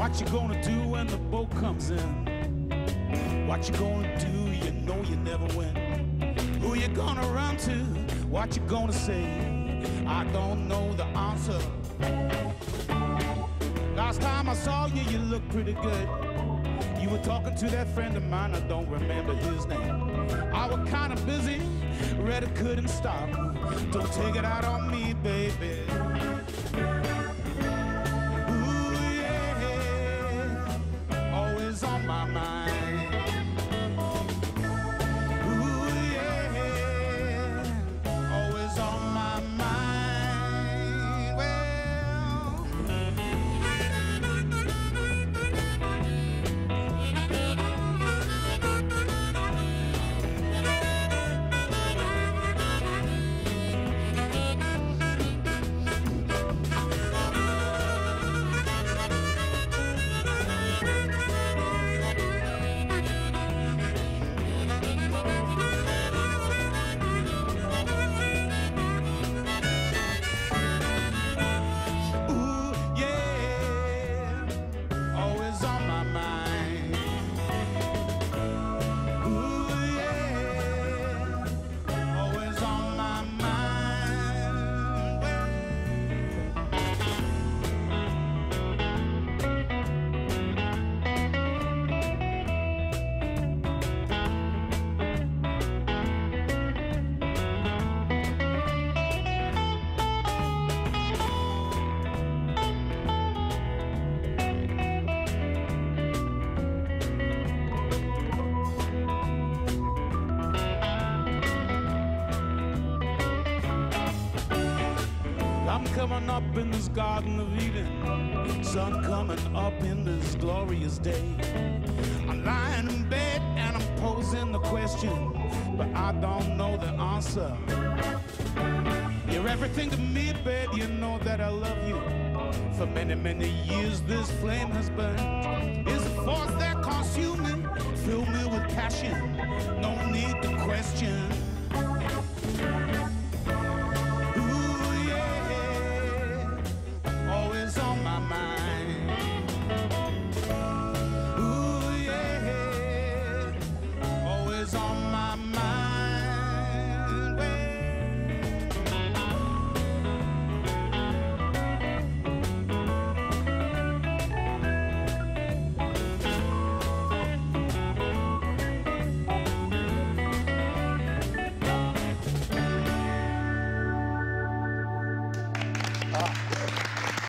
What you gonna do when the boat comes in? What you gonna do? You know you never win. Who you gonna run to? What you gonna say? I don't know the answer. Last time I saw you, you looked pretty good. You were talking to that friend of mine, I don't remember his name. I was kinda busy, read it couldn't stop. Don't take it out on me, baby. Coming up in this garden of Eden, sun coming up in this glorious day. I'm lying in bed and I'm posing the question, but I don't know the answer. You're everything to me, babe. You know that I love you. For many, many years, this flame has burned. It's a force that consumes me, fill me with passion.